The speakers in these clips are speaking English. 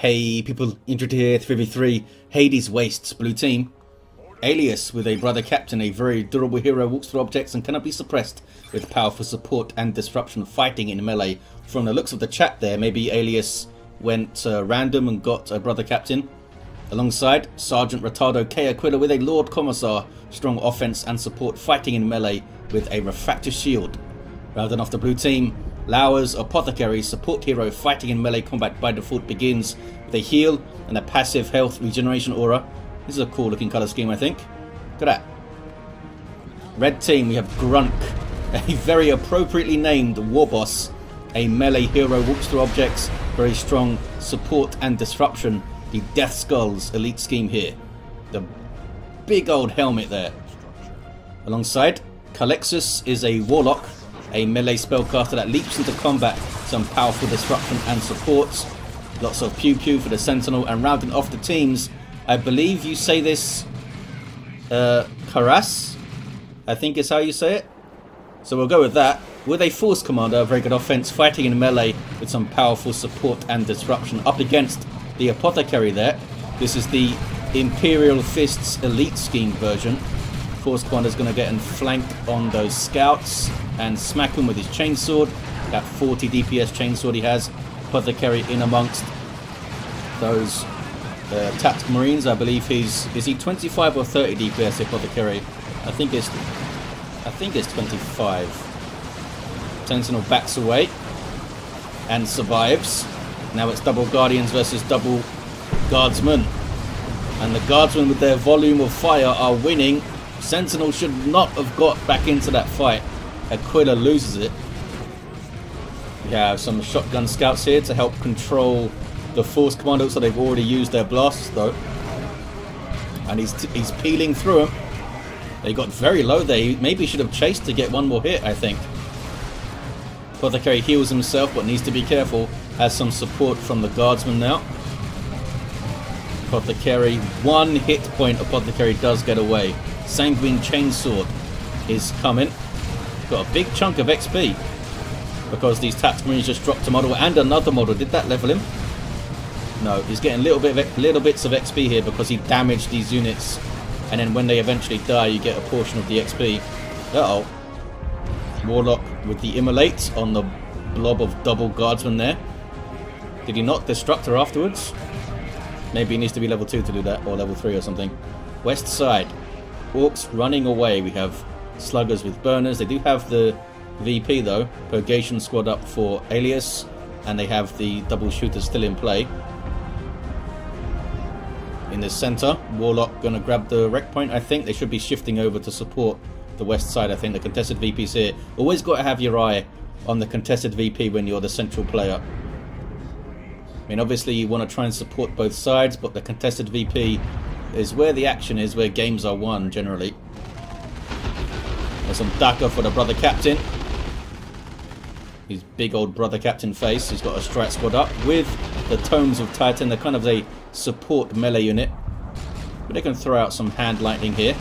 Hey people, Indrid here, 3v3, Hades Wastes, blue team. Alias with a brother captain, a very durable hero, walks through objects and cannot be suppressed with powerful support and disruption fighting in melee. From the looks of the chat there, maybe Alias went uh, random and got a brother captain. Alongside, Sergeant Retardo K. Aquila with a Lord Commissar, strong offense and support fighting in melee with a refractor shield. Rounding off the blue team, Laur's Apothecary, support hero fighting in melee combat by default begins with a heal and a passive health regeneration aura. This is a cool looking colour scheme I think. Look at that. Red team, we have Grunk, a very appropriately named war boss. A melee hero walks through objects, very strong support and disruption. The Death Skulls elite scheme here. The big old helmet there. Alongside, Culexus is a warlock a melee spellcaster that leaps into combat, some powerful disruption and supports. Lots of pew pew for the sentinel and rounding off the teams. I believe you say this uh, Karas, I think is how you say it. So we'll go with that. With a force commander, a very good offense, fighting in melee with some powerful support and disruption up against the apothecary there. This is the Imperial Fists Elite Scheme version. Force Commander's going to get and flank on those scouts and smack him with his chainsword. That 40 DPS chainsword he has. Put the Apothecary in amongst those uh, marines. I believe he's is he 25 or 30 DPS Apothecary. I think it's I think it's 25. Sentinel backs away and survives. Now it's double guardians versus double guardsmen. And the guardsmen with their volume of fire are winning Sentinel should not have got back into that fight. Aquila loses it. We have some shotgun scouts here to help control the force commando, so they've already used their blasts though. And he's, he's peeling through them. They got very low there. He maybe should have chased to get one more hit, I think. Apothecary heals himself, but needs to be careful. Has some support from the guardsman now. Apothecary, one hit point Apothecary does get away. Sanguine Chainsword is coming. Got a big chunk of XP because these tax marines just dropped a model and another model. Did that level him? No, he's getting little bit of, little bits of XP here because he damaged these units, and then when they eventually die, you get a portion of the XP. Uh oh, Warlock with the immolate on the blob of double guardsmen there. Did he not Destructor afterwards? Maybe he needs to be level 2 to do that, or level 3 or something. West side. Orks running away. We have sluggers with burners. They do have the VP though. Purgation squad up for Alias. And they have the double shooters still in play. In the center, Warlock gonna grab the req point. I think they should be shifting over to support the west side. I think the contested VP's here. Always got to have your eye on the contested VP when you're the central player. I mean, obviously you want to try and support both sides, but the contested VP is where the action is, where games are won generally. There's some Dakka for the brother captain. His big old brother captain face. He's got a strike squad up with the Tomes of Titan. They're kind of a support melee unit. But they can throw out some hand lightning here.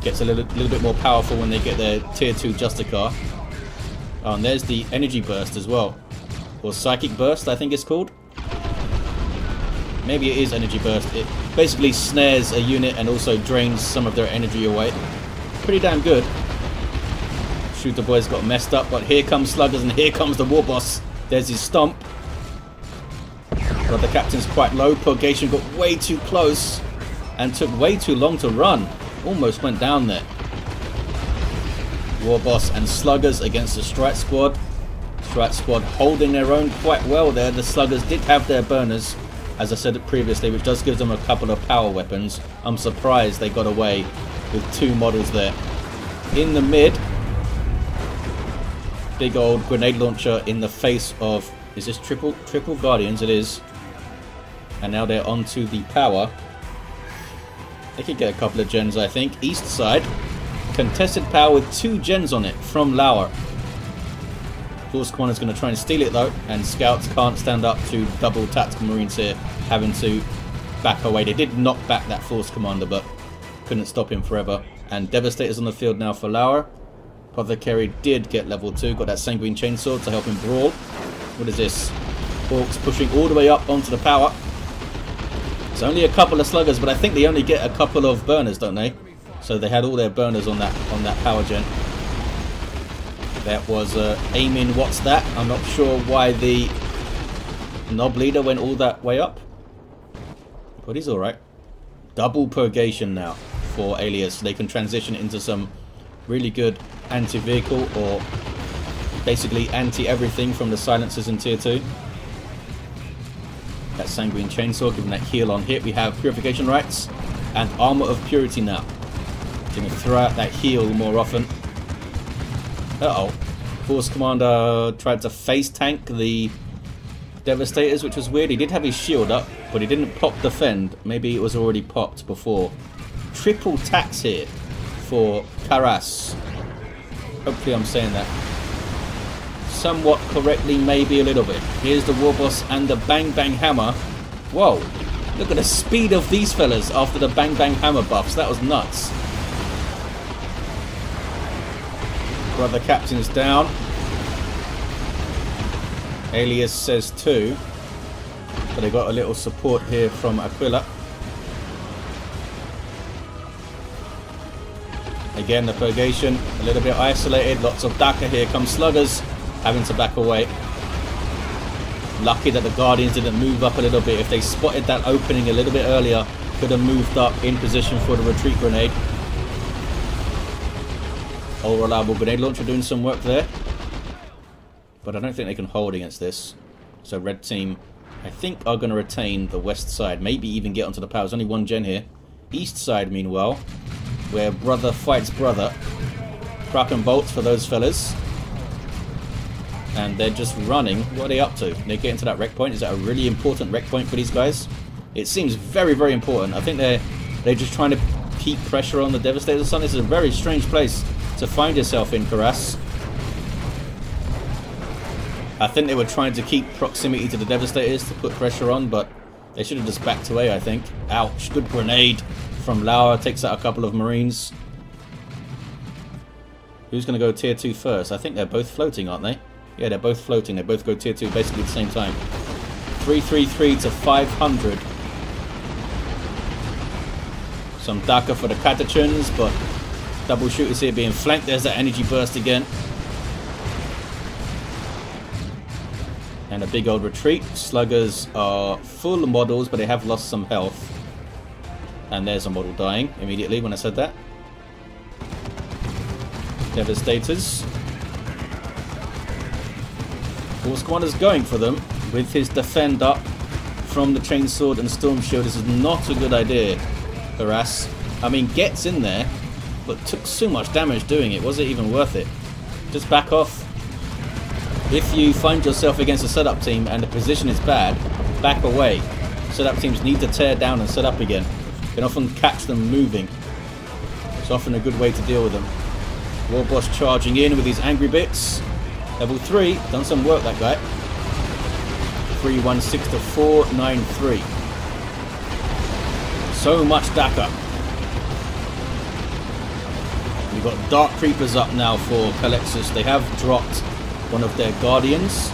Gets a little, little bit more powerful when they get their tier 2 Justicar. Oh, and there's the energy burst as well. Or psychic burst, I think it's called. Maybe it is energy burst. It basically snares a unit and also drains some of their energy away. Pretty damn good. Shooter boys got messed up, but here comes Sluggers and here comes the War Boss. There's his stomp. But the captain's quite low. Purgation got way too close and took way too long to run. Almost went down there. War Boss and Sluggers against the Strike Squad. Strike Squad holding their own quite well there. The Sluggers did have their burners as I said previously, which does give them a couple of power weapons. I'm surprised they got away with two models there. In the mid, big old grenade launcher in the face of, is this triple triple guardians? It is. And now they're onto the power. They could get a couple of gens, I think. East side, contested power with two gens on it from Laur. Force Commander's going to try and steal it though, and Scouts can't stand up to double Tactical Marines here, having to back away. They did knock back that Force Commander, but couldn't stop him forever. And Devastator's on the field now for Laur. Apothecary did get level 2, got that Sanguine Chainsword to help him brawl. What is this? Orks pushing all the way up onto the power. It's only a couple of sluggers, but I think they only get a couple of burners, don't they? So they had all their burners on that on that power gen. That was uh, aiming. What's that? I'm not sure why the Nob leader went all that way up. But he's alright. Double purgation now for Alias. They can transition into some really good anti-vehicle or basically anti-everything from the silencers in tier 2. That Sanguine Chainsaw giving that heal on hit. We have Purification Rites and Armor of Purity now. Going to throw out that heal more often. Uh-oh. Force Commander tried to face tank the Devastators, which was weird. He did have his shield up, but he didn't pop defend. Maybe it was already popped before. Triple tacs here for Karas. Hopefully I'm saying that somewhat correctly, maybe a little bit. Here's the Warboss and the Bang Bang Hammer. Whoa, look at the speed of these fellas after the Bang Bang Hammer buffs. That was nuts. Brother Captain's down. Alias says two. But they got a little support here from Aquila. Again, the Purgation, a little bit isolated. Lots of Dakka here. Come Sluggers, having to back away. Lucky that the Guardians didn't move up a little bit. If they spotted that opening a little bit earlier, could have moved up in position for the retreat grenade. All reliable grenade launcher doing some work there. But I don't think they can hold against this. So red team, I think, are going to retain the west side. Maybe even get onto the power. There's only one gen here. East side, meanwhile, where brother fights brother. Kraken bolts for those fellas. And they're just running. What are they up to? They get into that req point. Is that a really important req point for these guys? It seems very, very important. I think they're they're just trying to keep pressure on the Devastator Sun. This is a very strange place to find yourself in, Karas. I think they were trying to keep proximity to the Devastators to put pressure on, but they should have just backed away, I think. Ouch, good grenade from Laur. Takes out a couple of Marines. Who's going to go tier 2 first? I think they're both floating, aren't they? Yeah, they're both floating. They both go tier 2 basically at the same time. 333 to 500. Some Dakka for the Catachans, but double shooters here being flanked. There's that energy burst again. And a big old retreat. Sluggers are full of models, but they have lost some health. And there's a model dying immediately when I said that. Devastators. Force Commander's going for them with his defend up from the Chainsword and Storm Shield. This is not a good idea, Karas. I mean, gets in there, but took so much damage doing it. Was it even worth it? Just back off. If you find yourself against a setup team and the position is bad, back away. Setup teams need to tear down and set up again You can often catch them moving. It's often a good way to deal with them. War boss charging in with his angry bits. Level 3, done some work that guy. 316 to 493. So much Dakka. We've got Dark Reapers up now for Culexus. They have dropped one of their Guardians.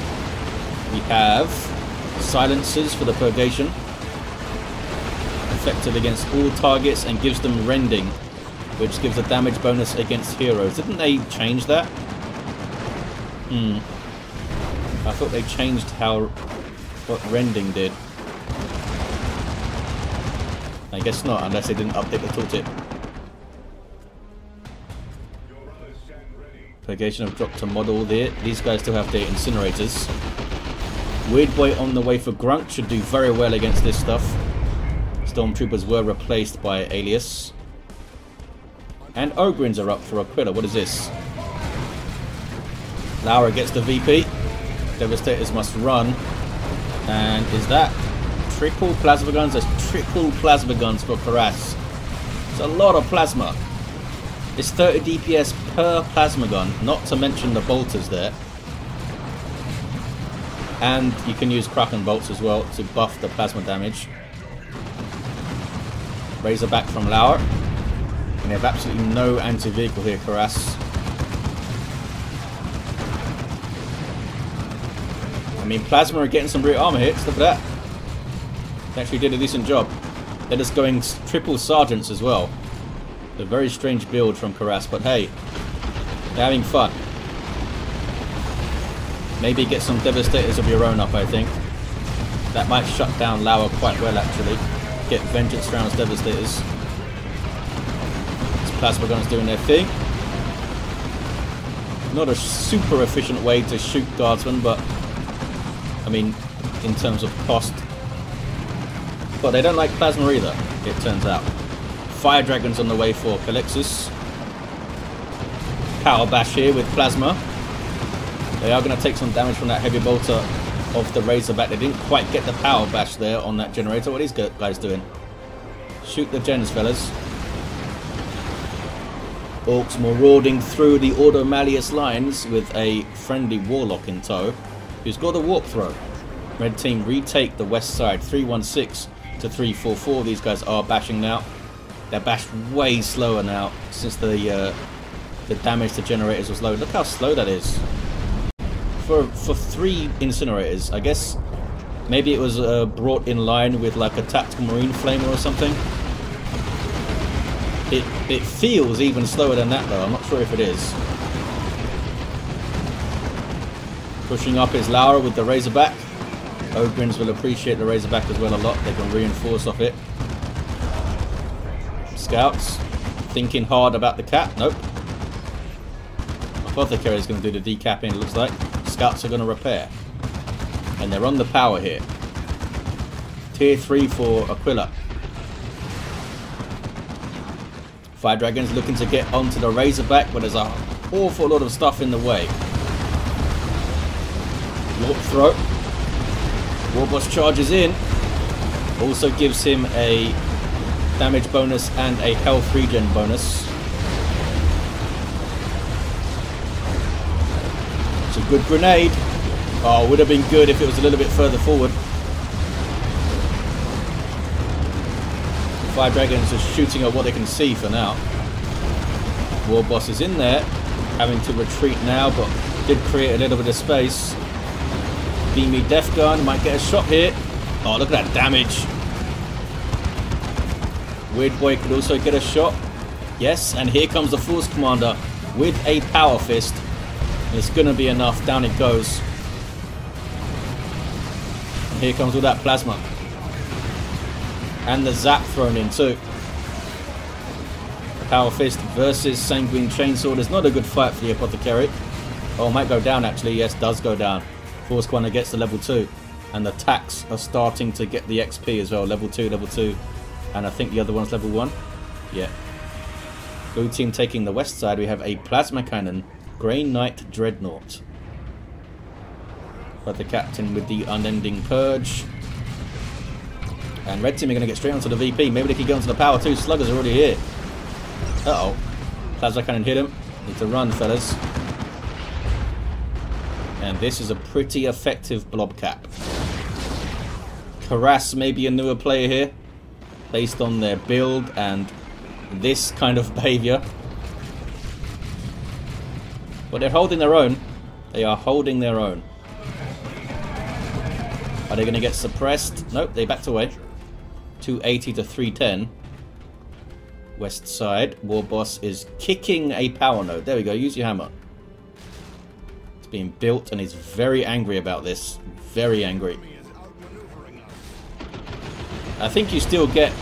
We have Silencers for the Purgation effective against all targets and gives them rending, which gives a damage bonus against heroes. Didn't they change that? Hmm. I thought they changed how what rending did. I guess not, unless they didn't update the tooltip. Purgation have dropped a model there. These guys still have their incinerators. Weird Boy on the way for Grunk should do very well against this stuff. Stormtroopers were replaced by Alias. And Ogryns are up for Aquila. What is this? Laura gets the VP. Devastators must run. And is that triple plasma guns? There's triple plasma guns for Karas. It's a lot of plasma. It's 30 DPS per plasma gun, not to mention the bolters there. And you can use Kraken bolts as well to buff the plasma damage. Razorback from Laur. And they have absolutely no anti-vehicle here, Karas. I mean, Plasma are getting some brute armor hits. Look at that. They actually did a decent job. They're just going triple sergeants as well. A very strange build from Karas, but hey, they're having fun. Maybe get some Devastators of your own up, I think. That might shut down Laur quite well, actually. Get Vengeance Rounds Devastators. These Plasma Guns doing their thing. Not a super efficient way to shoot Guardsmen, but... I mean, in terms of cost. But they don't like Plasma either, it turns out. Fire Dragons on the way for Culexus. Power Bash here with Plasma. They are going to take some damage from that heavy bolter of the Razorback. They didn't quite get the power bash there on that generator. What are these guys doing? Shoot the gens, fellas. Orks marauding through the Ordo Malleus lines with a friendly Warlock in tow, who's got a warp throw. Red team retake the west side, 316 to 344. These guys are bashing now. They're bashed way slower now since the uh, the damage to generators was low. Look how slow that is for for three incinerators. I guess maybe it was uh, brought in line with like a tactical marine flamer or something. It it feels even slower than that though. I'm not sure if it is. Pushing up is Laura with the Razorback. Ogryns will appreciate the Razorback as well a lot. They can reinforce off it. Scouts thinking hard about the cap. Nope. Apothecary is going to do the decapping, it looks like. Scouts are going to repair. And they're on the power here. Tier 3 for Aquila. Fire Dragon's looking to get onto the Razorback, but there's an awful lot of stuff in the way. Warp Throw. Warboss charges in. Also gives him a damage bonus and a health regen bonus. It's a good grenade. Oh, would have been good if it was a little bit further forward. Fire Dragons are shooting at what they can see for now. War Boss is in there, having to retreat now, but did create a little bit of space. Beamy Death Gun might get a shot here. Oh, look at that damage. Weird Boy could also get a shot. Yes, and here comes the Force Commander with a Power Fist. It's going to be enough. Down it goes. And here comes all that plasma. And the zap thrown in too. Power Fist versus Sanguine Chainsaw. There's not a good fight for the Apothecary. Oh, might go down actually. Yes, does go down. Force Commander gets to level 2. And the attacks are starting to get the XP as well. Level 2, level 2. And I think the other one's level 1. Yeah. Blue team taking the west side. We have a Plasma Cannon Grey Knight Dreadnought. But the captain with the unending purge. And red team are going to get straight onto the VP. Maybe they can go onto the power too. Sluggers are already here. Uh-oh. Plasma cannon hit him. Need to run, fellas. And this is a pretty effective blob cap. Karas may be a newer player here. Based on their build and this kind of behavior. But they're holding their own. They are holding their own. Are they going to get suppressed? Nope, they backed away. 280 to 310. West side. War Boss is kicking a power node. There we go. Use your hammer. It's being built and he's very angry about this. Very angry. I think you still get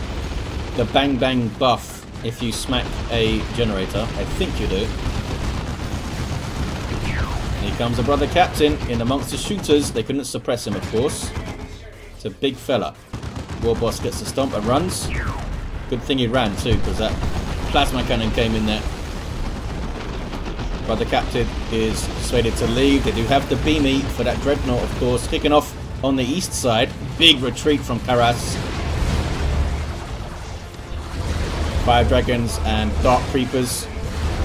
the bang bang buff if you smack a generator. I think you do. Here comes a brother captain in amongst the shooters. They couldn't suppress him, of course. It's a big fella. War Boss gets the stomp and runs. Good thing he ran too, because that plasma cannon came in there. Brother Captain is persuaded to leave. They do have the beamy for that dreadnought, of course. Kicking off on the east side. Big retreat from Karas. Fire Dragons and Dark Reapers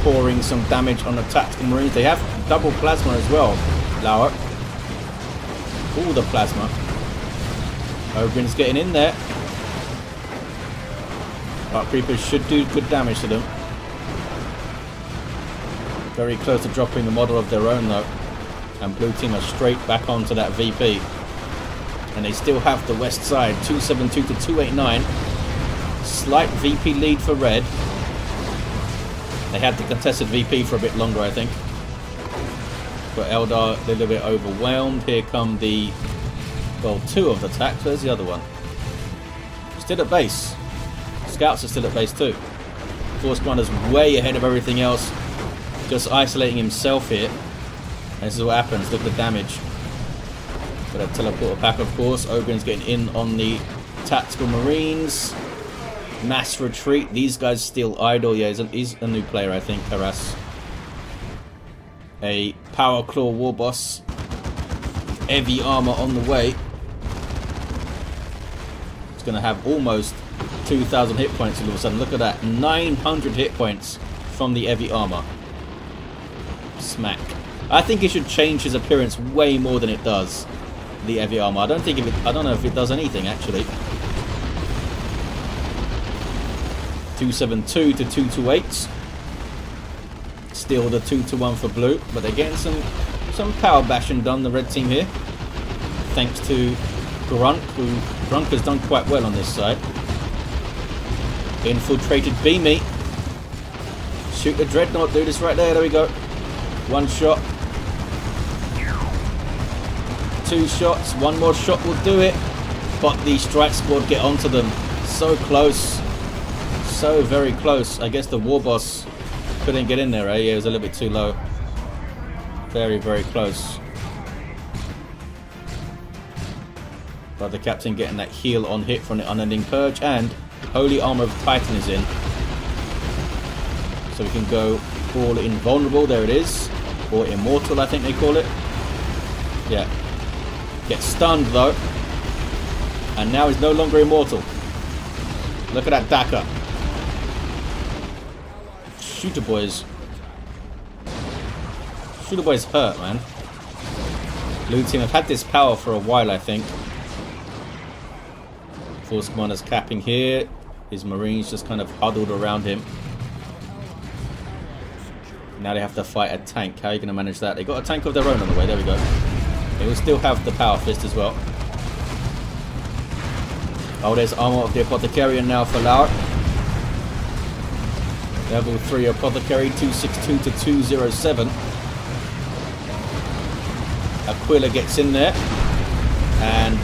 pouring some damage on the tactical marines. They have double plasma as well, Laur. All the plasma. Ogryn's getting in there. Dark Reapers should do good damage to them. Very close to dropping the model of their own though. And blue team are straight back onto that VP. And they still have the west side, 272 to 289. Slight VP lead for red. They had the contested VP for a bit longer, I think. But Eldar a little bit overwhelmed. Here come the, well, two of the attacks. Where's the other one? Still at base. Scouts are still at base too. Force Commander's way ahead of everything else. Just isolating himself here. And this is what happens. Look at the damage. Got a teleporter pack, of course. Ogryn's getting in on the Tactical Marines. Mass retreat. These guys still idle. Yeah, he's a, he's a new player, I think, Karas. A Power Claw War Boss. Heavy armor on the way. It's going to have almost 2,000 hit points all of a sudden. Look at that. 900 hit points from the heavy armor. Smack. I think it should change his appearance way more than it does. The heavy armor. I don't think if it, I don't know if it does anything actually. 272 to 228. Still the 2 to 1 for blue, but they're getting some some power bashing done, the red team here. Thanks to Grunk, who Grunk has done quite well on this side. Infiltrated Beamy. Shoot the Dreadnought, do this right there. There we go. One shot. Two shots. One more shot will do it. But the strike squad get onto them. So close. So very close. I guess the war boss couldn't get in there, eh? Yeah, it was a little bit too low. Very, very close. But the captain getting that heal on hit from the unending purge and Holy Armor of Titan is in. So we can go all invulnerable, there it is. Or immortal, I think they call it. Yeah. Get stunned though. And now he's no longer immortal. Look at that Dakka. Shooter boys. Shooter boys hurt, man. Blue team have had this power for a while, I think. Force commander's capping here. His marines just kind of huddled around him. Now they have to fight a tank. How are you going to manage that? They got a tank of their own on the way. There we go. They will still have the power fist as well. Oh, there's armor of the Apothecarion now for Laur. Level 3 Apothecary, 262 to 207. Aquila gets in there. And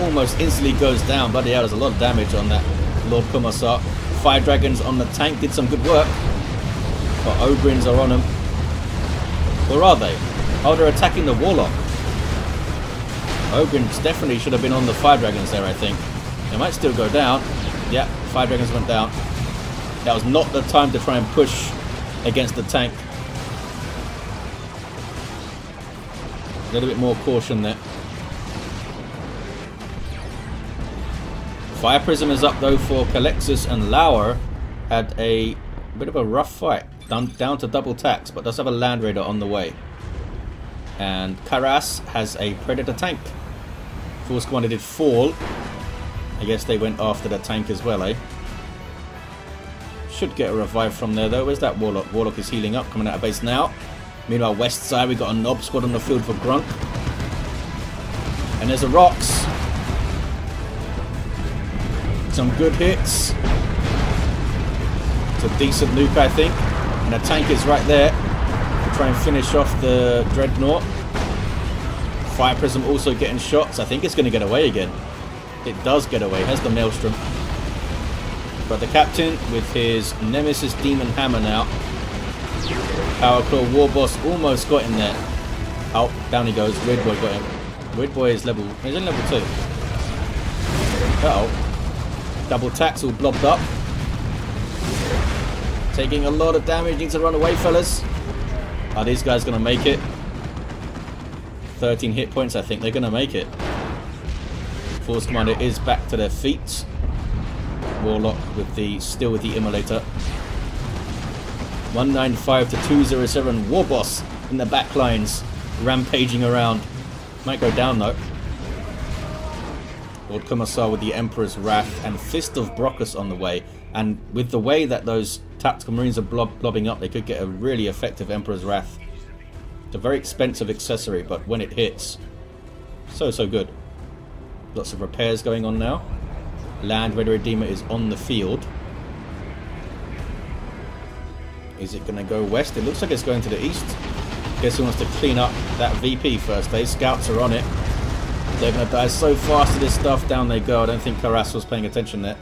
almost instantly goes down. Bloody hell, there's a lot of damage on that Lord Commissar. Fire Dragons on the tank did some good work. But Ogryns are on them. Where are they? Oh, they're attacking the Warlock. Ogryns definitely should have been on the Fire Dragons there, I think. They might still go down. Yeah, Fire Dragons went down. That was not the time to try and push against the tank. A little bit more caution there. Fire Prism is up though for Culexus and Laur. Had a bit of a rough fight. Down, down to double tacs, but does have a Land Raider on the way. And Karas has a Predator tank. Force Commander did fall. I guess they went after the tank as well, eh? Should get a revive from there though. Where's that Warlock? Warlock is healing up, coming out of base now. Meanwhile, west side, we got a Nob squad on the field for Grunk. And there's a Rocks. Some good hits. It's a decent nuke, I think. And a tank is right there to try and finish off the Dreadnought. Fire Prism also getting shots. I think it's going to get away again. It does get away. Has the Maelstrom. But the captain with his Nemesis Demon Hammer now. Power Claw War Boss almost got in there. Oh, down he goes. Red Boy got him. Red Boy is level... He's in level 2. Uh oh Double tacs all blobbed up. Taking a lot of damage. Needs to run away, fellas. Are these guys going to make it? 13 hit points. I think they're going to make it. Force Commander is back to their feet. Warlock with the still with the immolator. 195 to 207 War Boss in the back lines, rampaging around. Might go down though. Lord Commissar with the Emperor's Wrath and Fist of Brockus on the way. And with the way that those tactical marines are blob blobbing up, they could get a really effective Emperor's Wrath. It's a very expensive accessory, but when it hits, so, so good. Lots of repairs going on now. Land Raider Redeemer is on the field. Is it going to go west? It looks like it's going to the east. Guess he wants to clean up that VP first. They scouts are on it. They're going to die so fast to this stuff. Down they go. I don't think Karas was paying attention there.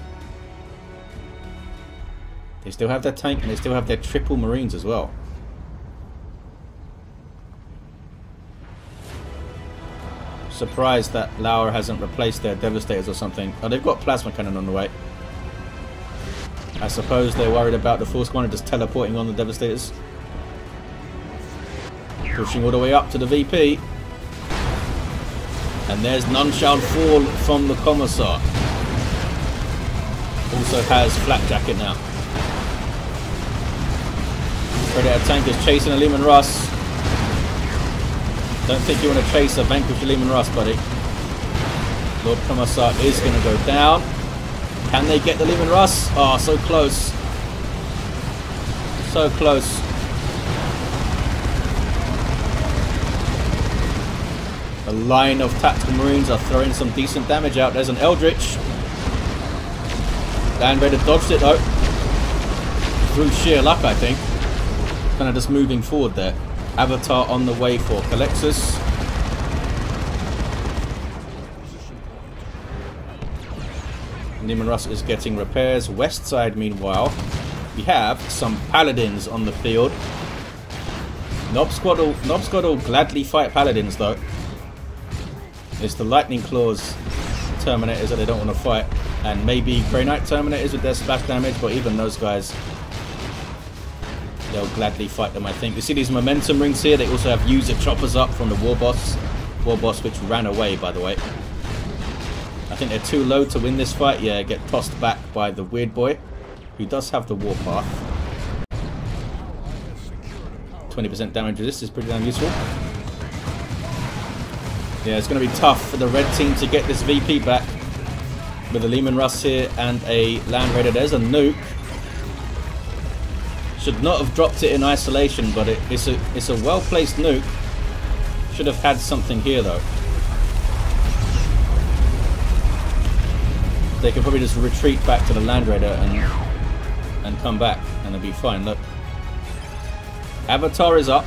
They still have their tank and they still have their triple marines as well. Surprised that Laur hasn't replaced their Devastators or something. Oh, they've got Plasma Cannon on the way. I suppose they're worried about the Force Commander just teleporting on the Devastators. Pushing all the way up to the VP. And there's None Shall Fall from the Commissar. Also has Flak Jacket now. Predator tank is chasing a Leman Russ. Don't think you want to chase a Vanquisher Leman Russ, buddy. Lord Commissar is going to go down. Can they get the Leman Russ? Oh, so close. So close. A line of tactical marines are throwing some decent damage out. There's an Eldritch. Land Raider dodged it though. Through sheer luck, I think. Kind of just moving forward there. Avatar on the way for Culexus. Leman Russ is getting repairs. West side, meanwhile, we have some paladins on the field. Nob Squad will, will gladly fight paladins though. It's the Lightning Claws Terminators that they don't want to fight. And maybe Grey Knight Terminators with their splash damage, but even those guys, they'll gladly fight them, I think. You see these momentum rings here? They also have user choppers up from the War Boss. War Boss which ran away, by the way. I think they're too low to win this fight. Yeah, get tossed back by the Weird Boy, who does have the Warpath. 20% damage resist is pretty damn useful. Yeah, it's going to be tough for the red team to get this VP back. With a Leman Russ here and a Land Raider. There's a nuke. Should not have dropped it in isolation, but it, it's a it's a well-placed nuke. Should have had something here, though. They could probably just retreat back to the Land Raider and, and come back, and they'll be fine. Look. Avatar is up.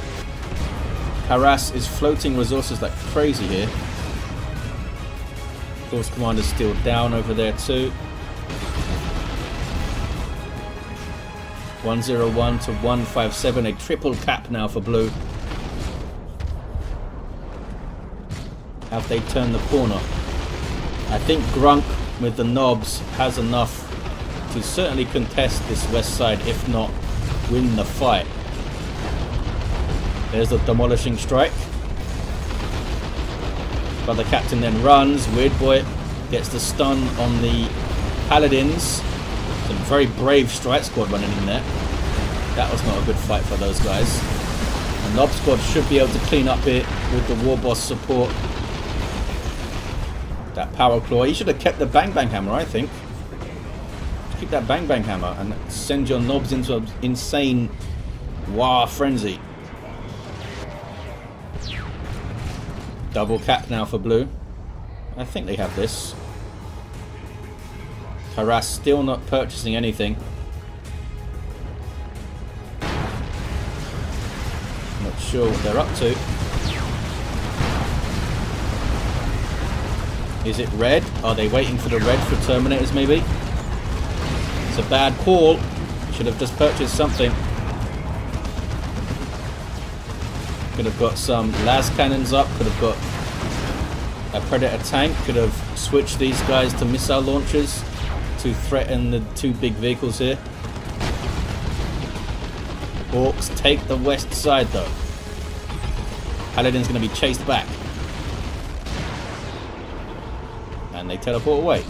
Karas is floating resources like crazy here. Force Commander's still down over there too. 101 to 157, a triple cap now for blue. Have they turned the corner? I think Grunk with the Nobs has enough to certainly contest this west side, if not win the fight. There's the demolishing strike. But the captain then runs. Weird Boy gets the stun on the paladins. Some very brave strike squad running in there. That was not a good fight for those guys. The Nob squad should be able to clean up here with the War Boss support. That Power Claw. He should have kept the Bang Bang Hammer, I think. Keep that Bang Bang Hammer and send your Nobs into an insane Wah frenzy. Double cap now for blue. I think they have this. Karas still not purchasing anything. Not sure what they're up to. Is it red? Are they waiting for the red for Terminators maybe? It's a bad call. Should have just purchased something. Could have got some las cannons up. Could have got a predator tank. Could have switched these guys to missile launchers to threaten the two big vehicles here. Orks take the west side though. Paladin's going to be chased back. And they teleport away.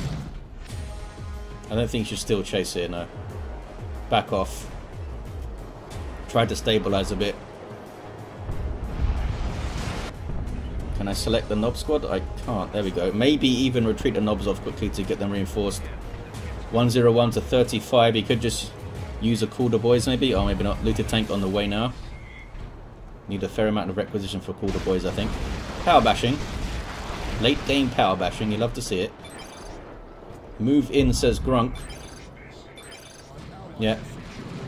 I don't think you should still chase here, no. Back off. Try to stabilize a bit. Can I select the Nob squad? I can't. There we go. Maybe even retreat the Nobs off quickly to get them reinforced. 101 to 35. He could just use a Calder Boys maybe. Or maybe not. Looted tank on the way now. Need a fair amount of requisition for Calder Boys, I think. Power bashing. Late game power bashing. You love to see it. Move in, says Grunk. Yeah.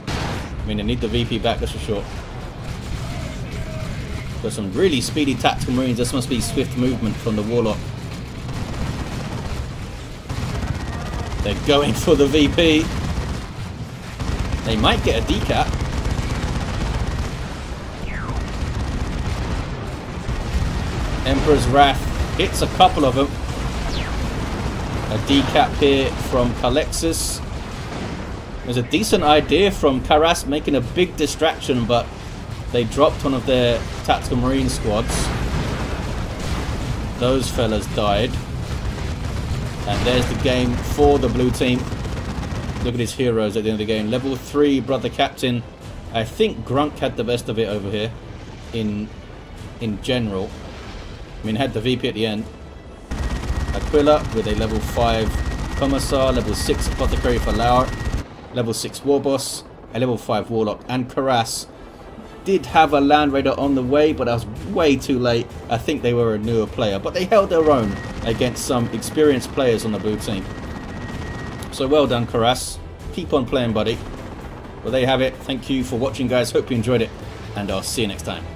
I mean, I need the VP back, that's for sure. Got some really speedy tactical marines. This must be swift movement from the Warlock. They're going for the VP. They might get a decap. Emperor's Wrath hits a couple of them. A decap here from Culexus. There's a decent idea from Karas making a big distraction, but they dropped one of their tactical marine squads. Those fellas died. And there's the game for the blue team. Look at his heroes at the end of the game. Level 3, Brother Captain. I think Grunk had the best of it over here in in general. I mean, had the VP at the end. Aquila with a level 5 Commissar, level 6 Apothecary for Laur, level 6 War Boss, a level 5 Warlock, and Karas did have a Land Raider on the way, but that was way too late. I think they were a newer player, but they held their own against some experienced players on the blue team. So well done, Karas. Keep on playing, buddy. Well, there you have it. Thank you for watching, guys. Hope you enjoyed it, and I'll see you next time.